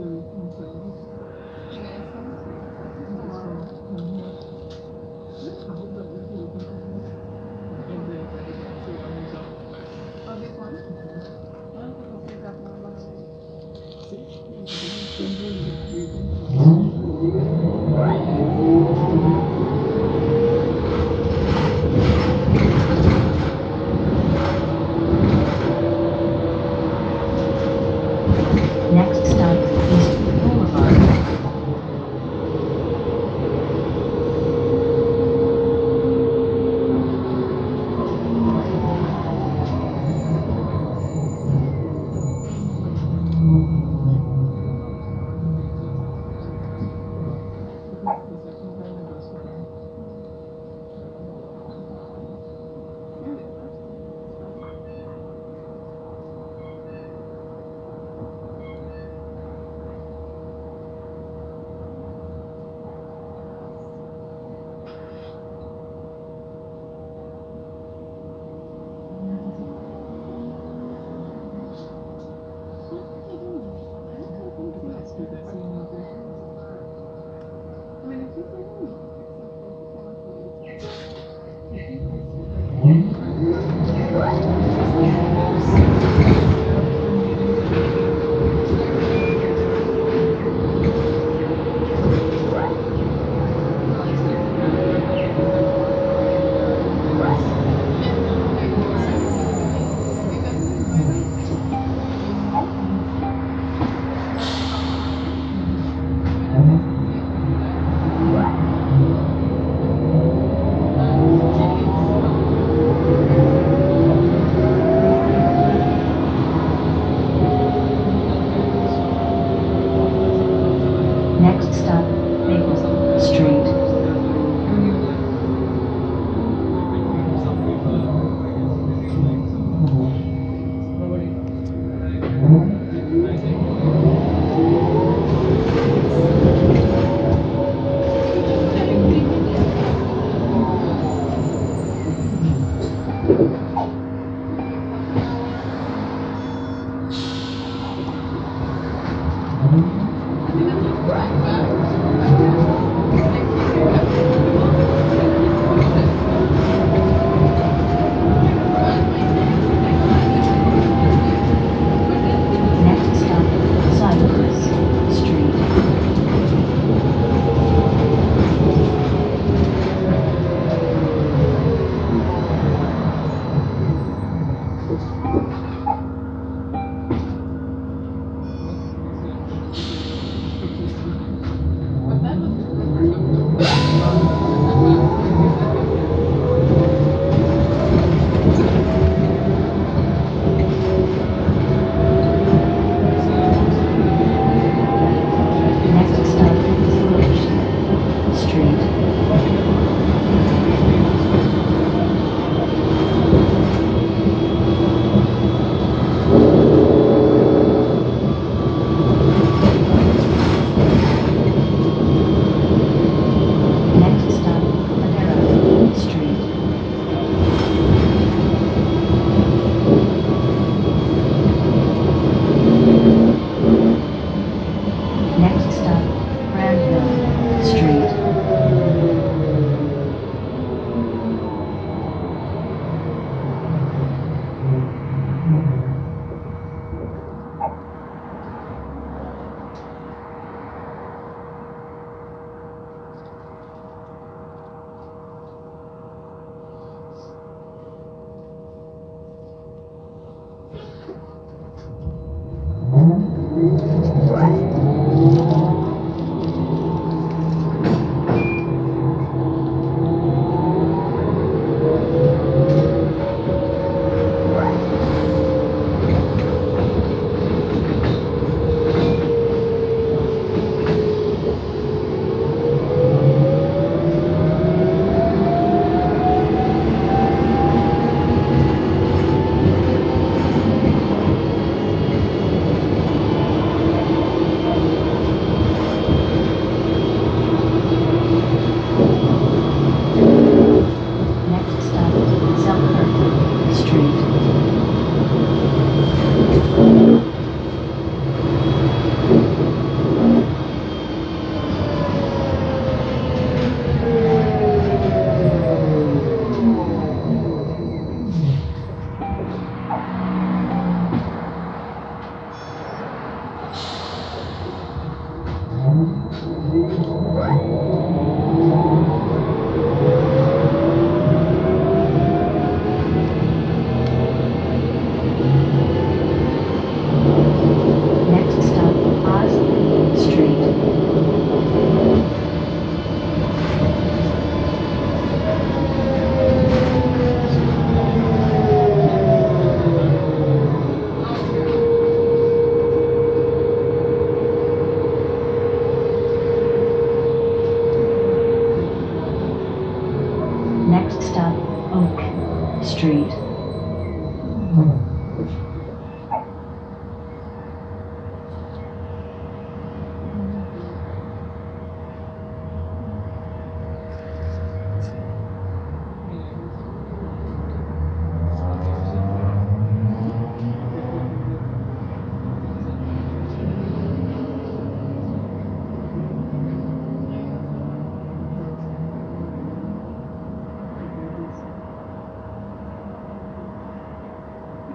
through and.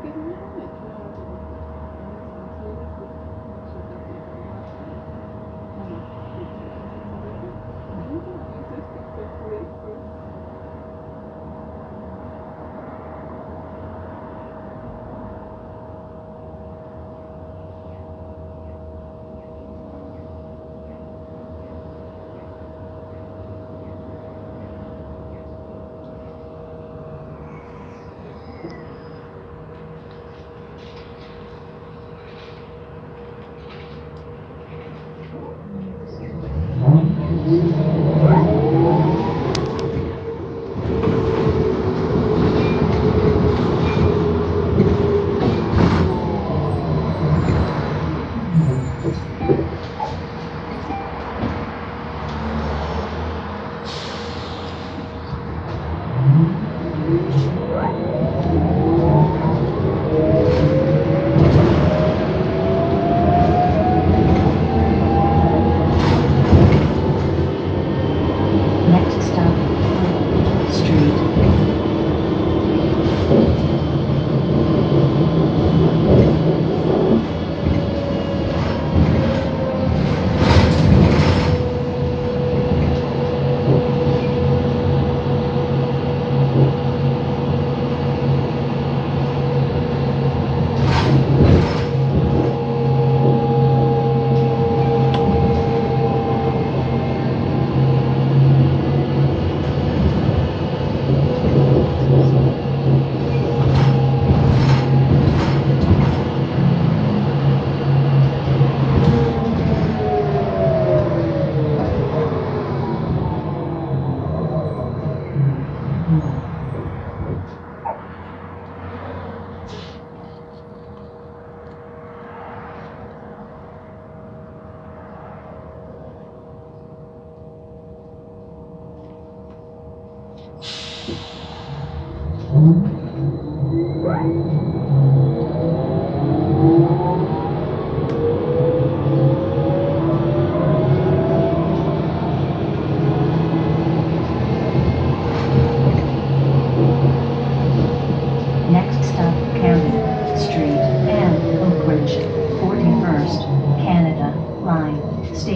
good night.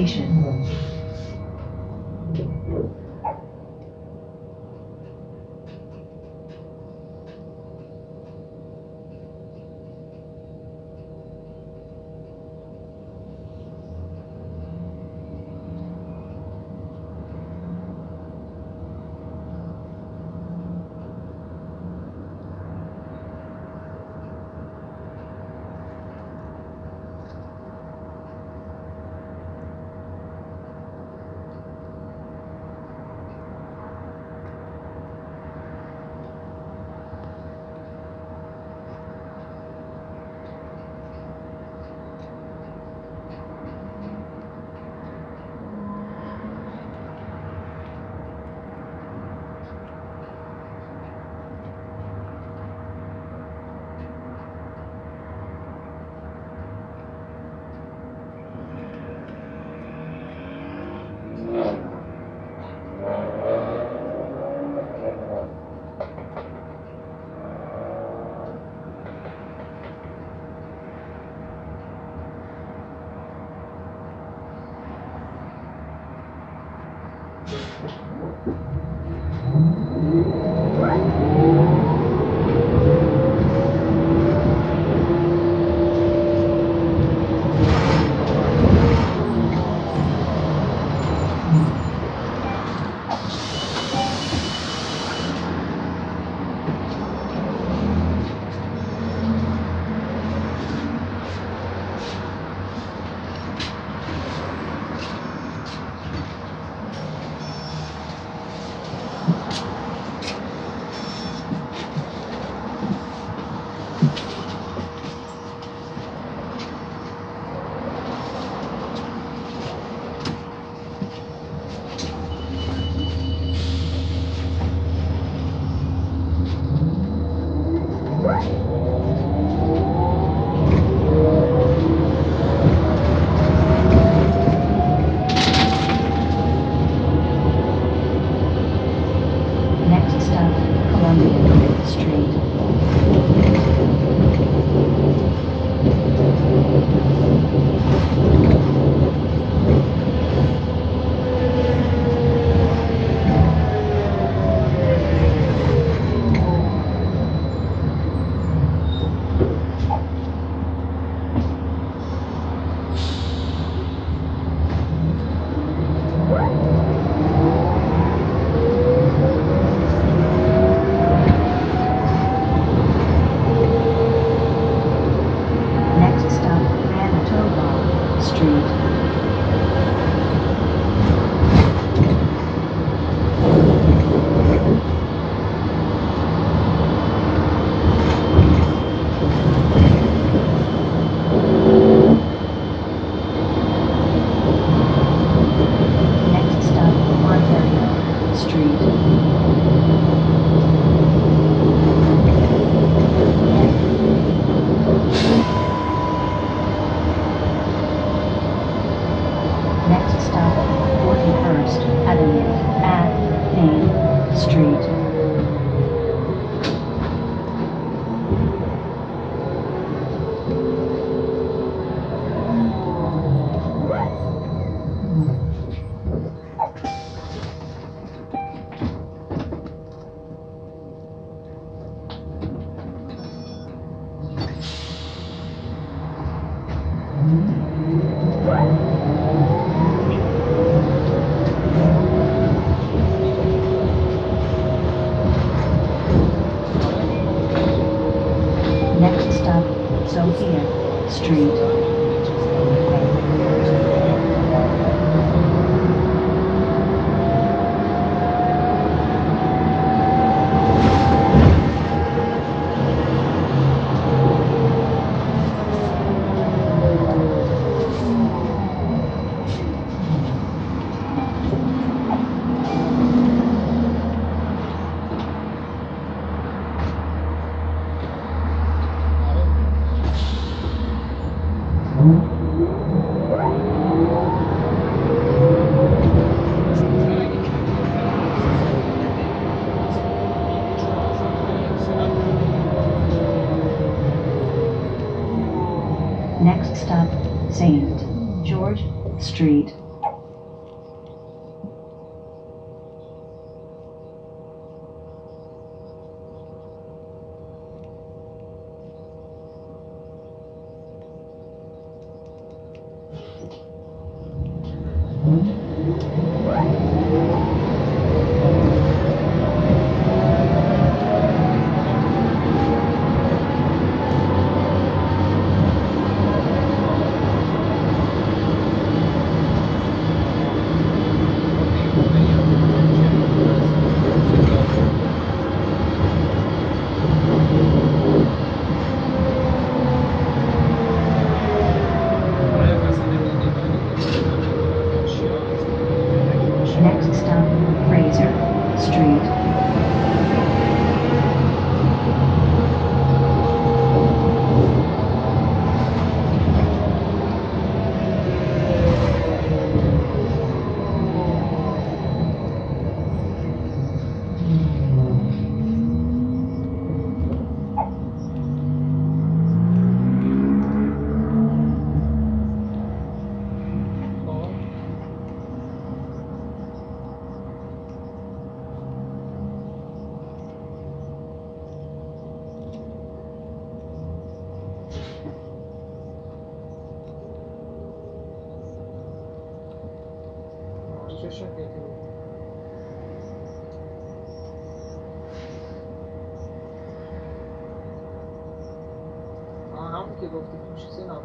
Station. What? Street. چشم که آه همون که گفتی پوش سینا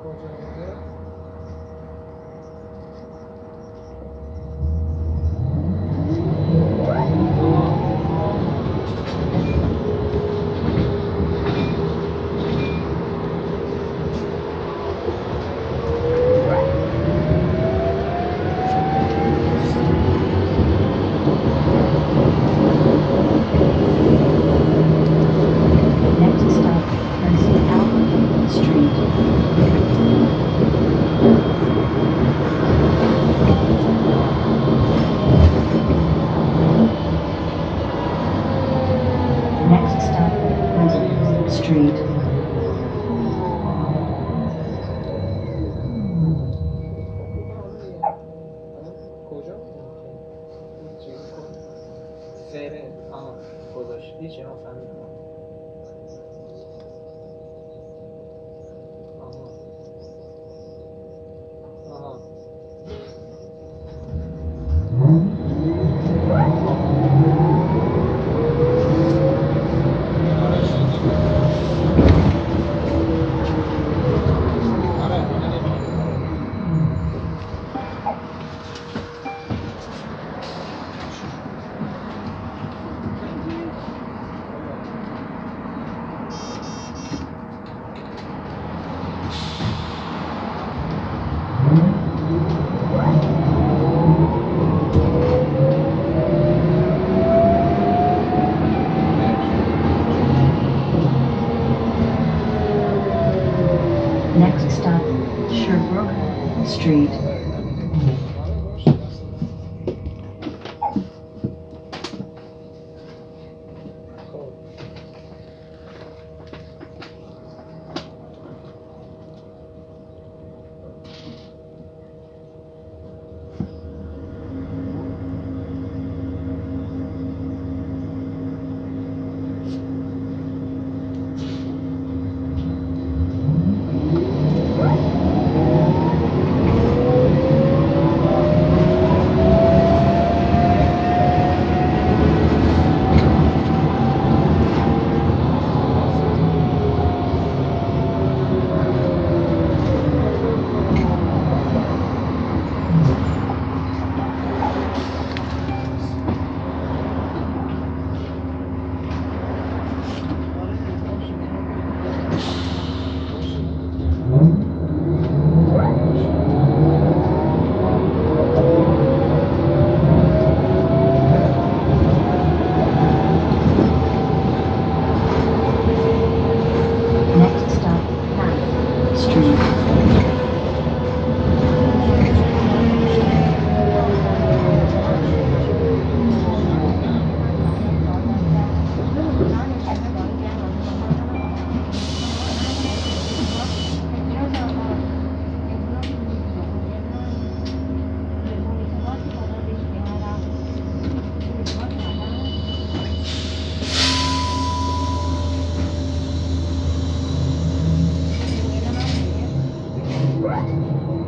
right.